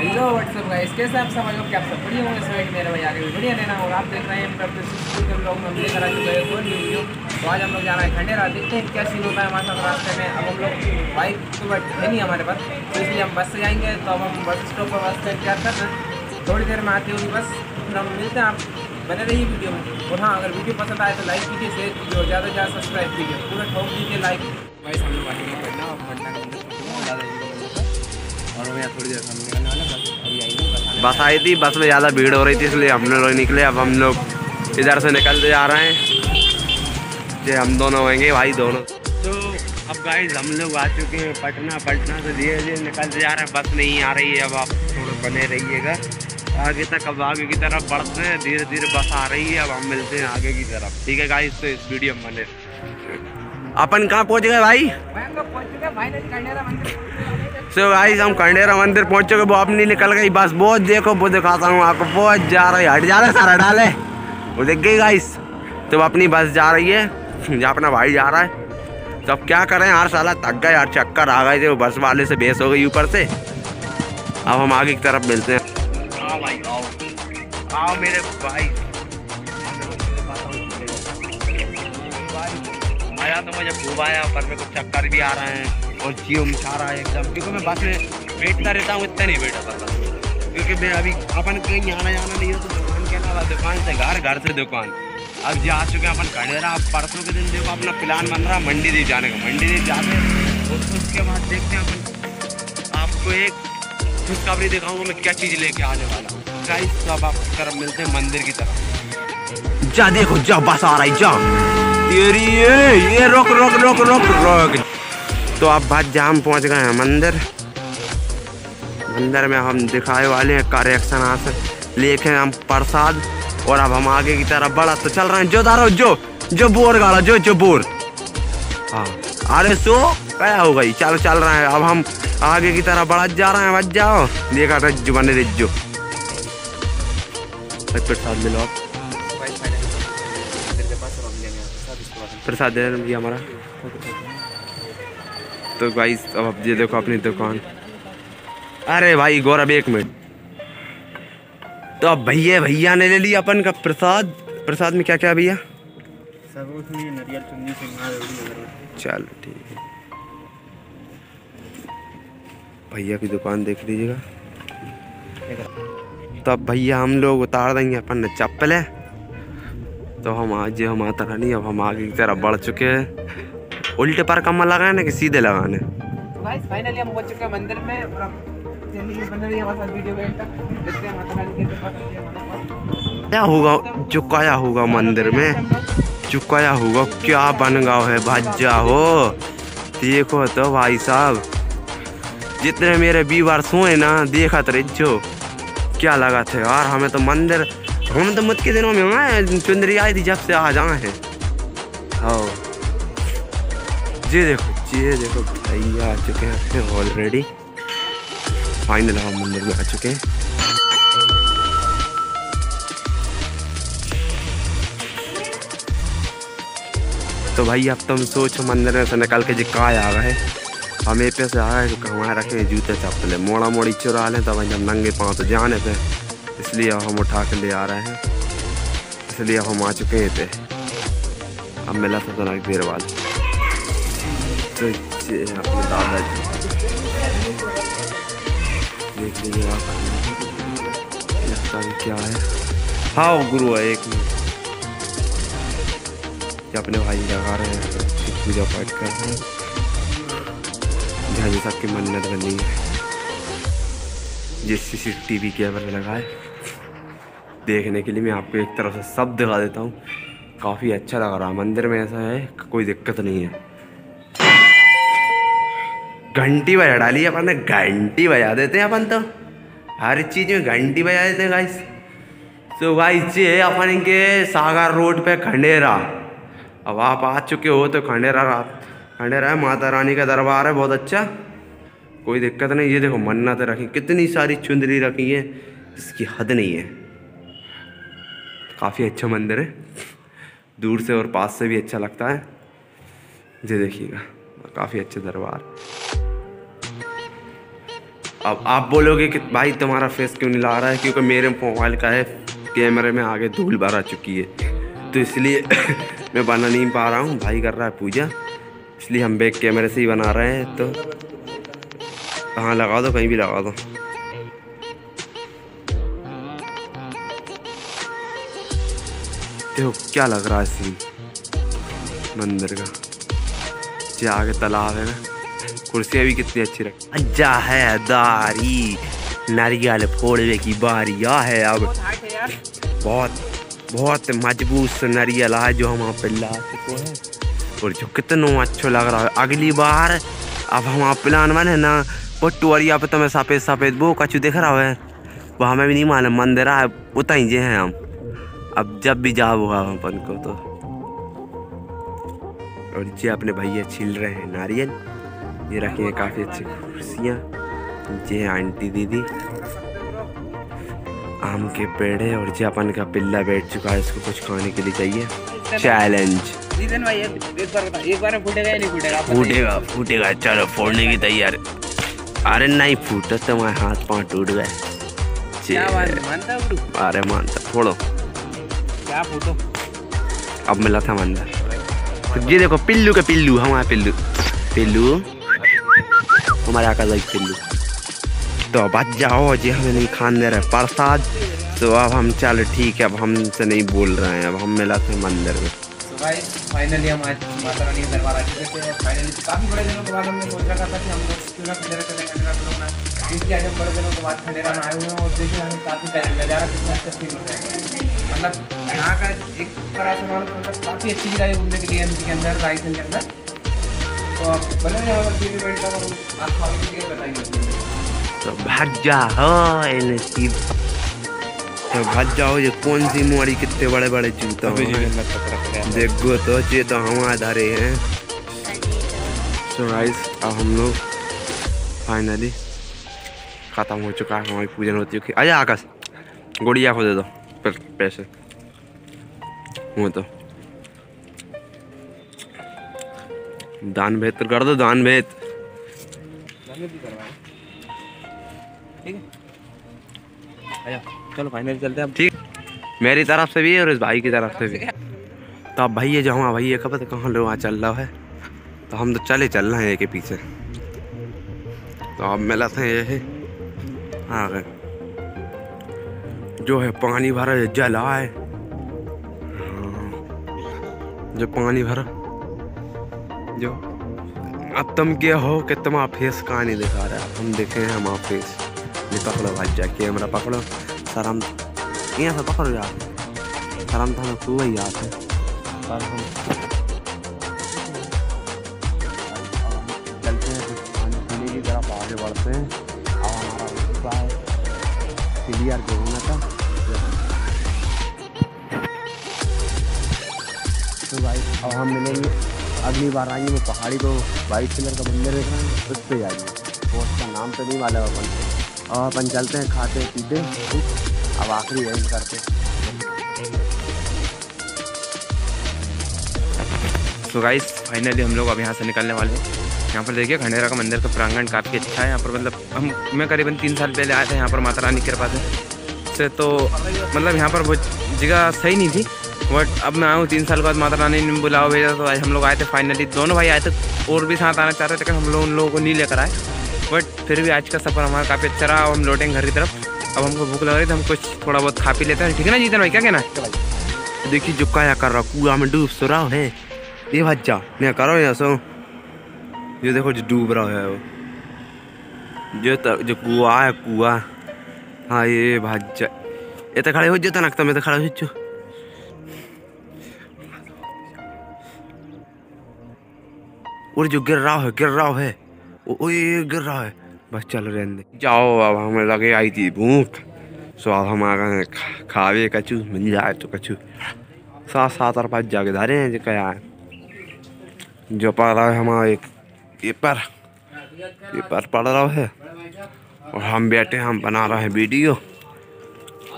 Hello what's up guys कैसे आप सब? लोग क्या आप सब बढ़िया होंगे। सभी मेरे भाई आगे बढ़िया रहना और आप देख रहे हैं प्रैक्टिस स्कूल के ब्लॉग में हम लेकर आ चुके हैं। कोई वीडियो तो आज हम लोग जा रहे हैं खंडेरा। देखते हैं क्या सीन होता है हमारे साथ रास्ते में। अब हम लोग बाइक तो बट है नहीं हमारे पास। तो इसलिए हम बस से जाएँगे। तो अब हम बस स्टॉप पर बस कर रहे हैं? थोड़ी देर में आती होगी बस फिर हम मिलते हैं। आप बने रहिए वीडियो में। और हाँ अगर वीडियो पसंद आए तो लाइक कीजिए शेयर कीजिए और ज़्यादा से ज़्यादा सब्सक्राइब कीजिए। पूरा ठोक दीजिए लाइक भाई हम लोग आगे पढ़ना और और मैं थोड़ी देर हम निकलने वाला बस अभी आई थी बस में ज़्यादा भीड़ हो रही थी इसलिए हम लोग निकले अब हम लोग इधर से निकलते जा रहे हैं। जे हम दोनों होंगे भाई दोनों। तो अब गाइस हम लोग आ चुके हैं पटना पटना से धीरे धीरे निकलते जा रहे हैं। बस नहीं आ रही है अब आप थोड़े बने रहिएगा। आगे तक अब आगे की तरफ़ बढ़ते हैं धीरे धीरे बस आ रही है अब हम मिलते हैं आगे की तरफ़। ठीक है गाइस तो इस वीडियो में बने अपन कहाँ पहुँच गए भाई? हैं खंडेरा सो गाइस हम कंडेरा मंदिर पहुँच चुके वो अपनी निकल गई। बस बहुत देखो, वो दिखाता हूँ आपको। बहुत जा रही है, हट जा रहा है, सारा डाले। वो देख गई गाइस तो अपनी बस जा रही है, जहाँ अपना भाई जा रहा है। तो अब क्या करें, हर साला थक गए यार चक्कर आ गए थे, वो बस वाले से बेस हो गई ऊपर से। अब हम आगे की तरफ़ मिलते हैं। आओ। आओ मेरे भाई। आया तो मुझे खूब आया, पर मेरे को चक्कर भी आ रहे हैं। और जियो छा रहा है एकदम। क्योंकि मैं बस में बैठता रहता हूँ, इतना नहीं बैठा करता। क्योंकि मैं अभी अपन कहीं आना जाना नहीं है तो दुकान के अलावा दुकान से घर घर से दुकान। अब जा चुके हैं अपन खड़ेरा अब परसों के दिन देखो अपना प्लान बन रहा, मंडी द्वीप जाने का। मंडी द्वीप जाते और उसके बाद देखते हैं अपन। आपको एक खुशखबरी दिखाऊँगा मैं क्या चीज़ लेके आने वाला हूँ। गाइस तो अब आप तरफ़ मिलते हैं मंदिर की तरफ़। जा देखो, जा, बस आ रही, जा। तेरी ये ये रोक रोक रोक रोक रोक। तो अब बात जाम पहुँच गए हैं। मंदिर। मंदिर में हम दिखाए वाले हैं करेक्शन से लेके हम प्रसाद। और अब हम आगे की तरफ़ बढ़ा तो चल रहे हैं। जो दारो, जो जो बोर गाड़ा जो जो बोर। हाँ। अरे सो क्या हो गई। चलो, चल रहे हैं। अब हम आगे की तरफ़ बढ़ जा रहे हैं। बच जाओ। देखा रज्जो, बने रज्जो। प्रसाद ले लो आप। प्रसाद दे हमारा। तो गाइस अब आप ये देखो अपनी दुकान। अरे भाई गौरव एक मिनट। तो अब भैया भैया ने ले लिया अपन का प्रसाद। प्रसाद में क्या क्या भैया चलो ठीक है। भैया की दुकान देख लीजिएगा। तो अब भैया हम लोग उतार देंगे अपन ने चप्पल। है तो हम आज हम आता रानी अब हम आगे की तरफ़ बढ़ चुके हैं। उल्टे पर कमर लगाने कि सीधे लगाने? फाइनली हम पहुँच चुके हैं मंदिर में और अब क्या होगा? चुकाया होगा मंदिर में। चुकाया होगा। क्या बन गया है भज्जा हो? देखो तो भाई साहब। जितने मेरे बीवार सोए ना देखा तो रिज्जो क्या लगा थे यार हमें तो मंदिर हम तो मुझ के दिनों में चुंदरी आई थी जब से आ जाए हैं। हाँ जी देखो ये देखो भैया आ चुके हैं ऑलरेडी फाइनल हम मंदिर में आ चुके हैं। तो भाई, अब तुम सोचो, मंदिर में से निकल के जी कहाँ आ गए हमें पे से आ गए कहाँ रखे जूते चप्पले। मोड़ा मोड़ी चुरा लें तो भाई जब नंगे पाँव तो जाने पे। इसलिए हम उठा के ले आ रहे हैं। इसलिए हम आ चुके हैं पे। अब मिला तो देर बाद तो अपने दादाजी देख लीजिए आप। भी क्या है? हाँ गुरु है, एक मिनट। अपने भाई लगा रहे हैं पूजा पाठ कर रहे हैं। जहाँ जैसा की मन्नत बनी है। जिस सी टी वी कैमरा लगाए देखने के लिए मैं आपको एक तरफ़ से सब दिखा देता हूँ। काफ़ी अच्छा लग रहा है, मंदिर में ऐसा है, कोई दिक्कत नहीं है। घंटी बजा डाली, अपन ने घंटी बजा देते हैं अपन तो। हर चीज़ में घंटी बजा देते हैं गाइस तो गाइस ये अपन के सागर रोड पे खंडेरा। अब आप आ चुके हो तो खंडेरा रात खंडेरा है, माता रानी का दरबार है, बहुत अच्छा। कोई दिक्कत नहीं, ये देखो मन्नत रखी, कितनी सारी चुंदरी रखी है, इसकी हद नहीं है। काफ़ी अच्छा मंदिर है। दूर से और पास से भी अच्छा लगता है। ये देखिएगा, काफ़ी अच्छे दरबार। अब आप बोलोगे कि भाई तुम्हारा फेस क्यों नहीं ला रहा है? क्योंकि मेरे मोबाइल का है, कैमरे में आगे धूल भर आ चुकी है। तो इसलिए मैं बना नहीं पा रहा हूँ। भाई कर रहा है पूजा। इसलिए हम बैक कैमरे से ही बना रहे हैं। तो हाँ लगा दो? कहीं भी लगा दो। देखो क्या लग रहा है सीन मंदिर का। जे आगे तालाब है ना। कुर्सियाँ भी कितनी अच्छी रखी। अज्जा है, दारी। नारियल फोड़ने की बारी आ है अब। बहुत बहुत मज़बूत नारियल है जो हम पे ला चुके हैं। और जो कितना अच्छा लग रहा है। अगली बार अब हम प्लान बने ना वो टुअरिया पे तुम्हें सफ़ेद सफ़ेद वो कछु दिख रहा है। वो हमें भी नहीं मालूम, मंदिर है उतना ही जे हैं हम। अब जब भी जाओ होगा अपन को तो। और ये अपने भैया छील रहे हैं नारियल। ये रखे हैं काफ़ी अच्छी कुर्सियाँ ये आंटी दीदी। आम के पेड़ है और ये अपन का पिल्ला बैठ चुका है इसको कुछ खाने के लिए चाहिए। चैलेंज जीतन भाई एक एक बार बता एक बार में फूटेगा नहीं फूटेगा? चलो फोड़ने की तैयार। अरे नहीं फूटा तुम्हारे हाथ पाँव टूट गए। जे- अरे मानता फोड़ो। क्या फूटो? अब मिला था मंदिर तो ये देखो पिल्लू का पिल्लू हमारा पिल्लू। पिल्लू? हमारे आका भाई पिल्लू तो बच जाओ जी हमें नहीं खान दे रहे। प्रसाद तो अब हम चलो ठीक है, अब हमसे नहीं बोल रहे हैं। अब हम मिला थे मंदिर में। तो फाइनली हम आज माता रानी के दरबार आ चुके थे फाइनली काफ़ी बड़े दिनों के बाद हमने सोच था कि हम लोग क्यों ना खंडेरा चले खंडेरा के के खंडेरा में आए हुए हैं और देखिए हमें काफ़ी नज़ारा कितना अच्छा फील होता है। मतलब यहाँ का एक तरह से मतलब काफ़ी अच्छी जगह है घूमने के लिए के अंदर, रायसेन के अंदर। तो आप बने रहे हमारे टीवी का आप खाने के लिए बताइए तो भाग जाओ इन सीध तो भाग जाओ ये कौन सी मोड़ी कितने बड़े बड़े जूता हैं? देखो तो ये तो हमारे धारे हैं। सो गाइस अब हम लोग फाइनली ख़त्म हो चुका है हमारी पूजन हो। चुकी है आजा आकाश गुड़िया को दे दो पैसे। वो तो। दान भेद तो कर दो दान भेद है? चलो फाइनली चलते हैं ठीक। मेरी तरफ़ से भी है और इस भाई की तरफ़ से भी। तो अब भैया जो हमारा भैया कब कहाँ लोग वहाँ चल रहा है? तो हम तो चले चल रहे हैं एक पीछे। तो अब मिला था ये है। आ गए जो है पानी भरा जला है। हाँ, जो पानी भरा। जो अब तुम क्या हो कि तुम आप फेस कहाँ नहीं दिखा रहे? हम देखे हैं हमारा फेस। ये पकड़ो भाई जा कैमरा पकड़ो। सर हम यहाँ से पकड़ो यार। सर हम तो हमें सुबह ही आते हैं? पर हम चलते हैं कुछ पीने की तरफ़ आगे बढ़ते हैं। अब हमारा रास्ता है क्लियर जो होना था। तो भाई अब हम मिलेंगे। अगली बार आएँगे, वो पहाड़ी को वाइट कलर का मंदिर हैं, उस पर जाएँगे। वो उसका नाम तो नहीं वाला को। और अपन चलते हैं, खाते पीते अब आखिरी एंड करते तो गाइस फाइनली हम लोग अब यहाँ से निकलने वाले हैं। यहाँ पर देखिए खंडेरा का मंदिर का प्रांगण काफ़ी अच्छा है। यहाँ पर मतलब हम, मैं करीबन तीन साल पहले आए थे, यहाँ पर माता रानी कृपा से। से तो मतलब यहाँ पर वो जगह सही नहीं थी। बट अब मैं हूँ तीन साल बाद माता रानी ने बुलावा भेजा तो आज हम लोग आए थे फाइनली दोनों भाई आए थे और भी साथ आना चाह रहे थे लेकिन हम लोग उन लोगों को नहीं लेकर आए। बट फिर भी आज का सफ़र हमारा काफ़ी अच्छा रहा अब हम लौटेंगे घर की तरफ़। अब हमको भूख लग रही थी हम कुछ थोड़ा बहुत खा पी लेते हैं। ठीक है ना जीतन भाई क्या कहना है? देखिए जो क्या कर रहा कुआ में डूब सो रहा है। ये बच्चा नहीं करो यहाँ सो? ये देखो जो डूब रहा है वो। जो त, जो कुआ है कुआ। हाँ ये भाजा ये तो खड़े हो जाता ना मैं तो खड़ा हो और जो गिर रहा है गिर रहा है। ओ, ओ ये गिर रहा है। बस चल रहने दे जाओ अब हमें लगे आई थी भूख। सो अब हम आ गए खावे कचू मिल जाए तो कचू सात सात और पाँच जाके धारे हैं जो क्या जो पढ़ रहा है हमारा एक पेपर। पेपर पढ़ रहा है। और हम बैठे हम बना रहे हैं वीडियो।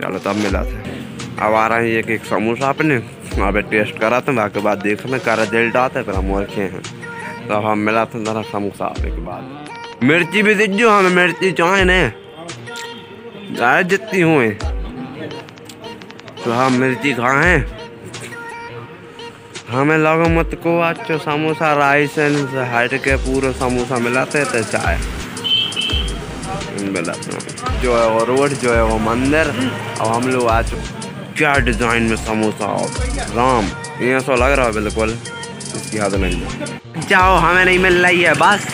चलो तब मिला था अब आ रहे हैं एक एक समोसा अपने। वहाँ पे टेस्ट करा था बाकी बाद देख लें का रिज़ल्ट आता है फिर हम और खे हैं तो अब हम मिला था जरा समोसा आने के बाद मिर्ची भी दीजो हमें, मिर्ची चाहे ने जाए जितनी हुए तो हम मिर्ची खाएँ। हमें लगो मत को अच्छो समोसा, राइस से हट के पूरा समोसा मिलाते तो चाय। मिलाते जो है वो रोड, जो है वो मंदिर। अब हम लोग आज क्या डिज़ाइन में समोसा राम, ये सो लग रहा है बिल्कुल, इसकी हद नहीं जाओ, हमें नहीं मिल रही है बस।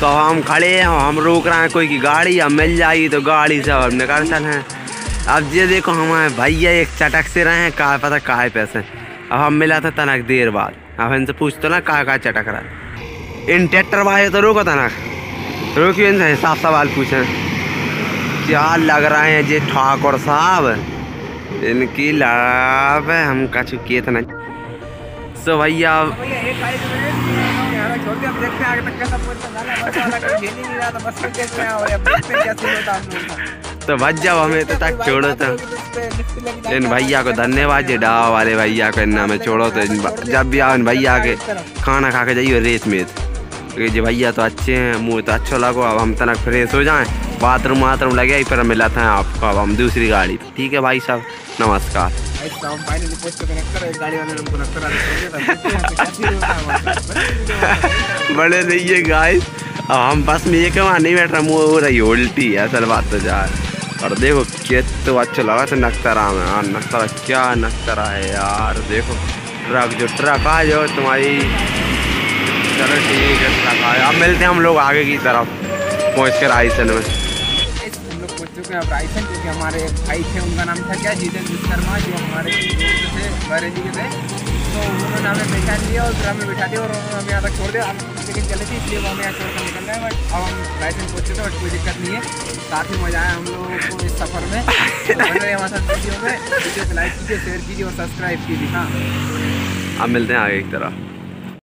तो हम खड़े हैं, हम रोक रहे हैं कोई की गाड़ी अब मिल जाएगी तो गाड़ी से हम निकल चल हैं। अब ये देखो, हमारे भैया एक चटक से रहे हैं कहा पता कहा पैसे। अब हम मिला था तनक देर बाद। अब इनसे पूछते ना कहा कहा चटक रहा है। इन ट्रैक्टर वाले तो रोको तनक। रोकियो इनसे हिसाब सवाल पूछें। क्या लग रहे हैं जी ठाकुर साहब? इनकी लाभ हम का चुकी था भैया भैया तो का तो भज जाओ, हमें तो तक छोड़ो तो। इन भैया को धन्यवाद जी, डावा वाले भैया को इन्ना में छोड़ो तो। जब भी आओ, इन भैया के खाना खा के जाइए रेत में। क्योंकि जी भैया तो अच्छे हैं, मुँह तो अच्छा लगो, अब हम तनक फ्रेश हो जाएँ। बाथरूम वाथरूम लगे ही फिर मिला था आपको, अब हम दूसरी गाड़ी ठीक है भाई साहब, नमस्कार। बड़े नहीं है गाइस अब हम बस में एक वहाँ नहीं बैठ रहा? हो रही उल्टी है असल बात तो जा और देखो कितना अच्छा लगा था नक्तरा में हाँ नक्तरा क्या नक्तरा है, यार, देखो। ट्रक जो ट्रक आ जाओ तुम्हारी चलो ठीक है, ट्रक आ अब मिलते हैं हम लोग आगे की तरफ़ पहुँच कर आइसन में चुके हैं अब रायसन क्योंकि हमारे भाई थे, उनका नाम था क्या? जितेंद्र विश्वकर्मा जो हमारे थे बरेली के थे। तो उन्होंने हमें बैठा लिया और फिर हमें बैठा दिया और उन्होंने हमें यहाँ तक छोड़ दिया। लेकिन चले थी, इसलिए वो हमें यहाँ छोड़ कर निकल गए बट अब हम रायसन पहुँच हैं बट कोई दिक्कत नहीं है। काफ़ी मज़ा आया हम लोगों को इस सफ़र में। तो हमारे साथ वीडियो में। वीडियो लाइक कीजिए शेयर कीजिए और सब्सक्राइब कीजिए। हाँ। अब मिलते हैं आगे एक तरफ़।